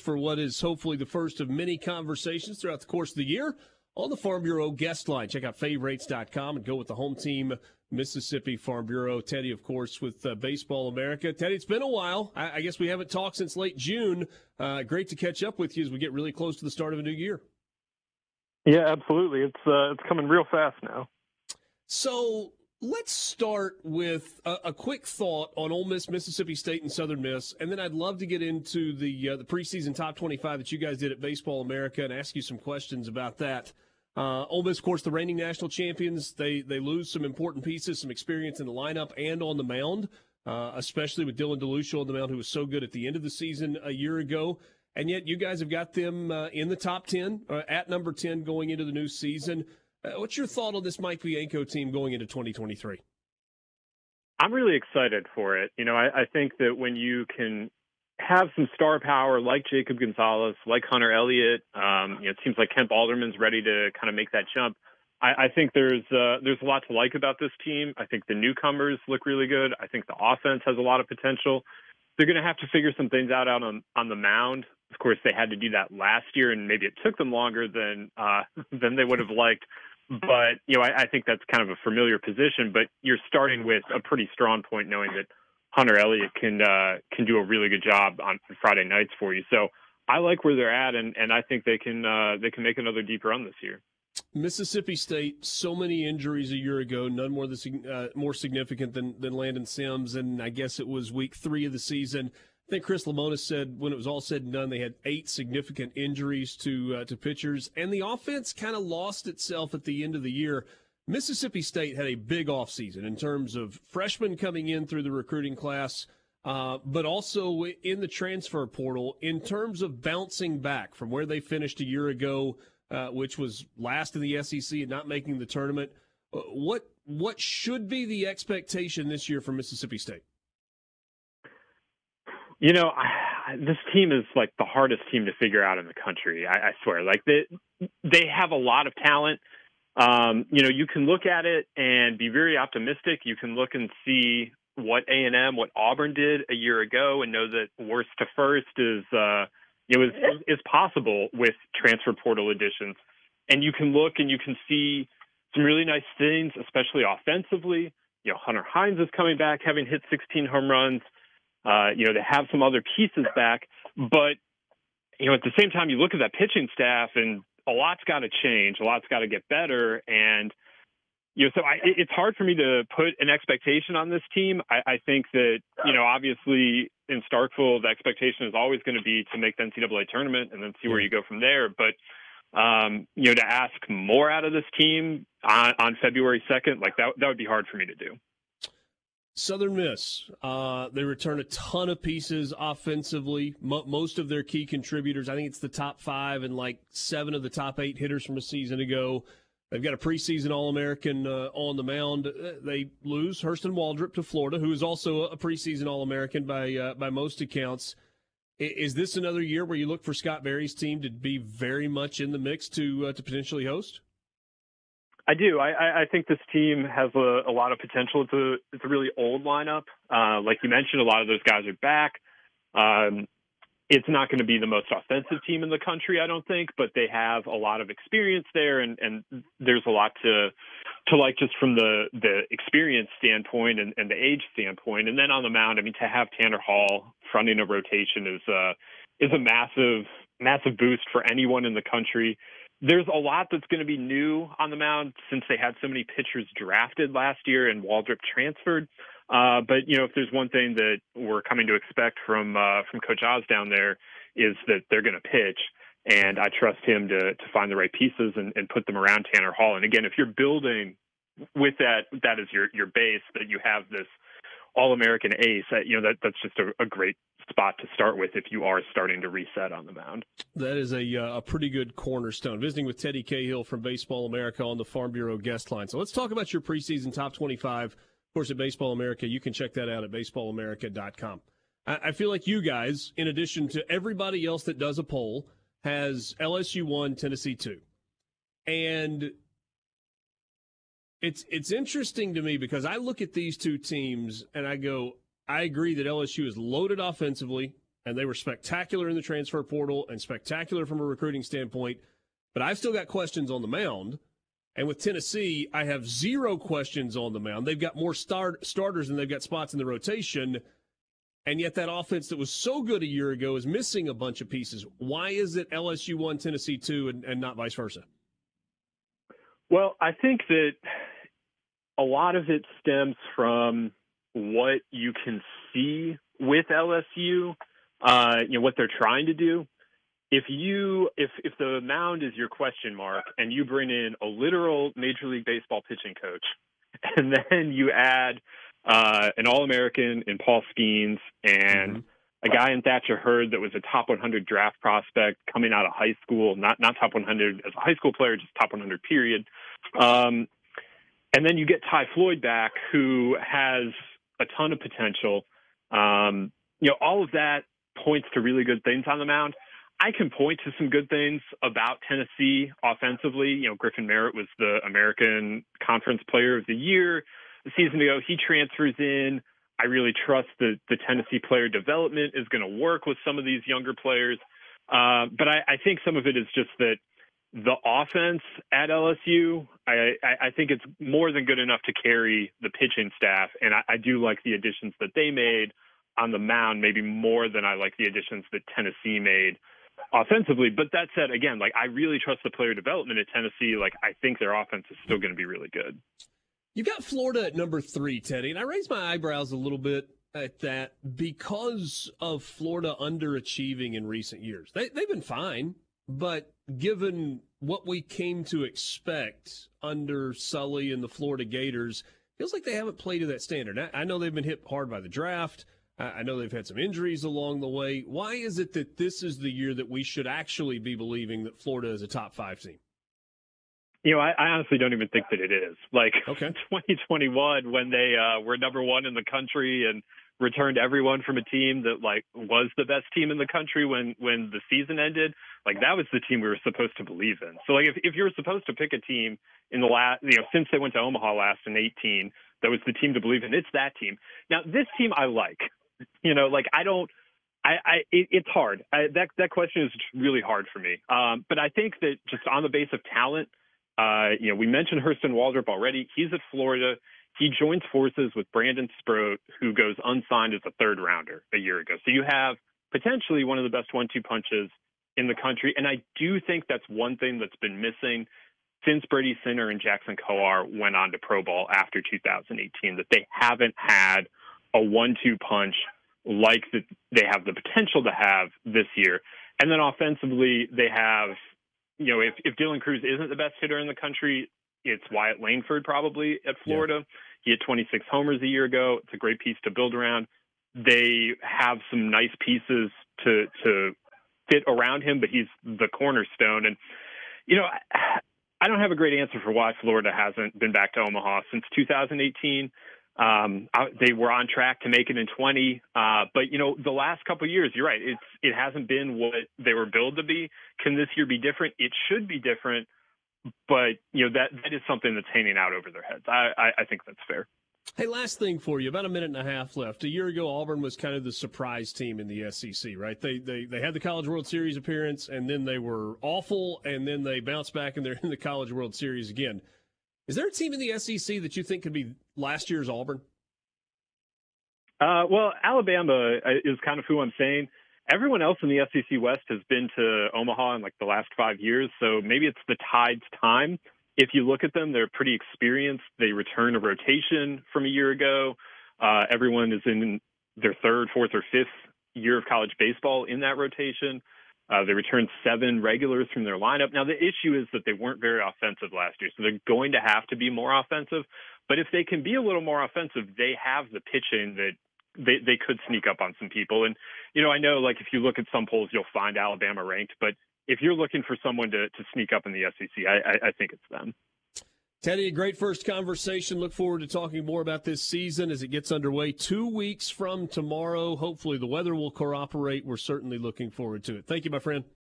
for what is hopefully the first of many conversations throughout the course of the year on the Farm Bureau guest line. Check out favorites.com and go with the home team, Mississippi Farm Bureau. Teddy, of course, with uh, Baseball America. Teddy, it's been a while. I, I guess we haven't talked since late June. Uh, great to catch up with you as we get really close to the start of a new year. Yeah, absolutely. It's uh, it's coming real fast now. So Let's start with a, a, quick thought on Ole Miss, Mississippi State, and Southern Miss, and then I'd love to get into the uh, the preseason top twenty five that you guys did at Baseball America and ask you some questions about that. Uh, Ole Miss, of course, the reigning national champions. They they lose some important pieces, some experience in the lineup and on the mound, uh, especially with Dylan DeLucia on the mound, who was so good at the end of the season a year ago. And yet, you guys have got them uh, in the top ten, uh, at number ten, going into the new season. Uh, what's your thought on this Mike Bianco team going into 2023? I'm really excited for it. You know, I, I think that when you can have some star power like Jacob Gonzalez, like Hunter Elliott, um, you know, it seems like Kemp Alderman's ready to kind of make that jump. I, I think there's uh, there's a lot to like about this team. I think the newcomers look really good. I think the offense has a lot of potential. They're going to have to figure some things out out on on the mound. Of course, they had to do that last year, and maybe it took them longer than uh, than they would have liked. But you know, I, I think that's kind of a familiar position. But you're starting with a pretty strong point, knowing that Hunter Elliott can uh, can do a really good job on Friday nights for you. So I like where they're at, and, and I think they can uh, they can make another deep run this year. Mississippi State, so many injuries a year ago, none more the, uh, more significant than than Landon Sims, and I guess it was week three of the season. I think Chris Lemonis said when it was all said and done, they had eight significant injuries to uh, to pitchers, and the offense kind of lost itself at the end of the year. Mississippi State had a big offseason in terms of freshmen coming in through the recruiting class, uh, but also in the transfer portal in terms of bouncing back from where they finished a year ago, uh, which was last in the SEC and not making the tournament. Uh, what what should be the expectation this year for Mississippi State? You know, I, this team is like the hardest team to figure out in the country. I, I swear, like they they have a lot of talent. Um, you know, you can look at it and be very optimistic. You can look and see what A and M, what Auburn did a year ago, and know that worst to first is uh, you know is, is possible with transfer portal additions. And you can look and you can see some really nice things, especially offensively. You know, Hunter Hines is coming back, having hit 16 home runs. Uh, you know, to have some other pieces back. But, you know, at the same time, you look at that pitching staff and a lot's got to change. A lot's got to get better. And, you know, so I, it's hard for me to put an expectation on this team. I, I think that, you know, obviously in Starkville, the expectation is always going to be to make the NCAA tournament and then see where you go from there. But, um, you know, to ask more out of this team on, on February 2nd, like that, that would be hard for me to do. Southern Miss, uh, they return a ton of pieces offensively. most of their key contributors, I think it's the top five and like seven of the top eight hitters from a season ago. They've got a preseason All American uh, on the mound. Uh, they lose Hurston Waldrep to Florida, who is also a preseason All American by uh, by most accounts. Is this another year where you look for Scott Berry's team to be very much in the mix to uh, to potentially host? I do. I, I think this team has a, a lot of potential. It's a, it's a really old lineup. Uh, like you mentioned, a lot of those guys are back. Um, it's not going to be the most offensive team in the country, I don't think, but they have a lot of experience there, and, and there's a lot to to like just from the the experience standpoint and, and the age standpoint. And then on the mound, I mean, to have Tanner Hall fronting a rotation is uh, is a massive massive boost for anyone in the country there's a lot that's going to be new on the mound since they had so many pitchers drafted last year and Waldrep transferred. Uh, but you know, if there's one thing that we're coming to expect from uh, from Coach Oz down there is that they're going to pitch, and I trust him to to find the right pieces and, and put them around Tanner Hall. And again, if you're building with that that is your your base, that you have this all American ace, you know that that's just a, a great spot to start with if you are starting to reset on the mound. That is a, uh, a pretty good cornerstone. Visiting with Teddy Cahill from Baseball America on the Farm Bureau guest line. So let's talk about your preseason top 25. Of course, at Baseball America, you can check that out at baseballamerica.com. I, I feel like you guys, in addition to everybody else that does a poll, has LSU 1, Tennessee 2. And it's it's interesting to me because I look at these two teams and I go, I agree that LSU is loaded offensively. and they were spectacular in the transfer portal and spectacular from a recruiting standpoint. But I've still got questions on the mound. And with Tennessee, I have zero questions on the mound. They've got more start, starters than they've got spots in the rotation. And yet, that offense that was so good a year ago is missing a bunch of pieces. Why is it LSU 1, Tennessee 2, and, and not vice versa? Well, I think that a lot of it stems from what you can see with LSU, uh, you know, what they're trying to do. If you if if the mound is your question mark and you bring in a literal Major League Baseball pitching coach, and then you add uh, an All American in Paul Skenes and mm-hmm. a guy in Thatcher Hurd that was a top 100 draft prospect coming out of high school, not not top 100 as a high school player, just top 100 period. Um, and then you get Ty Floyd back, who has a ton of potential. Um, you know, all of that points to really good things on the mound. I can point to some good things about Tennessee offensively. You know, Griffin Merritt was the American Conference Player of the Year a season ago. He transfers in. I really trust that the Tennessee player development is going to work with some of these younger players. Uh, but I, I think some of it is just that the offense at LSU, I, I, think it's more than good enough to carry the pitching staff, and I, I do like the additions that they made on the mound, maybe more than I like the additions that Tennessee made offensively. But that said, again, like I really trust the player development at Tennessee. Like I think their offense is still going to be really good. You've got Florida at number three, Teddy, and I raised my eyebrows a little bit at that because of Florida underachieving in recent years. They, they've been fine. But given what we came to expect under Sully and the Florida Gators, feels like they haven't played to that standard. I, know they've been hit hard by the draft. I know they've had some injuries along the way. Why is it that this is the year that we should actually be believing that Florida is a top five team? You know, I, I honestly don't even think that it is. Like okay. 2021, when they uh, were number one in the country and returned everyone from a team that like was the best team in the country when when the season ended like that was the team we were supposed to believe in so like if, if you were supposed to pick a team in the last you know since they went to omaha last in 18 that was the team to believe in it's that team now this team i like you know like i don't I, I it, it's hard. I, that that question is really hard for me. Um, but I think that just on the base of talent, uh, you know, we mentioned Hurston Waldrep already. He's at Florida. He joins forces with Brandon Sproat, who goes unsigned as a third rounder a year ago. So you have potentially one of the best one two punches in the country. And I do think that's one thing that's been missing since Brady Singer and Jackson Kowar went on to Pro Ball after 2018, that they haven't had a one two punch like that they have the potential to have this year. And then offensively, they have, you know, if, if Dylan Crews isn't the best hitter in the country, it's Wyatt Langford probably at Florida. Yeah. He had 26 homers a year ago. It's a great piece to build around. They have some nice pieces to to fit around him, but he's the cornerstone. And you know, I don't have a great answer for why Florida hasn't been back to Omaha since 2018. Um, they were on track to make it in 20, uh, but you know, the last couple years, you're right. It's it hasn't been what they were billed to be. Can this year be different? It should be different but you know that that is something that's hanging out over their heads. I, I, I think that's fair. Hey, last thing for you. About a minute and a half left. A year ago, Auburn was kind of the surprise team in the SEC, right? They they they had the College World Series appearance, and then they were awful, and then they bounced back, and they're in the College World Series again. Is there a team in the SEC that you think could be last year's Auburn? Uh, well, Alabama uh, is kind of who I'm saying everyone else in the SEC West has been to Omaha in like the last five years, so maybe it's the Tide's time. If you look at them, they're pretty experienced. They return a rotation from a year ago. Uh, everyone is in their third, fourth, or fifth year of college baseball in that rotation. Uh, they returned seven regulars from their lineup. Now, the issue is that they weren't very offensive last year, so they're going to have to be more offensive. But if they can be a little more offensive, they have the pitching that they they could sneak up on some people. And you know, I know like if you look at some polls, you'll find Alabama ranked, but if you're looking for someone to to sneak up in the SEC, I, I, I think it's them. Teddy, a great first conversation. Look forward to talking more about this season as it gets underway two weeks from tomorrow. Hopefully, the weather will cooperate. We're certainly looking forward to it. Thank you, my friend.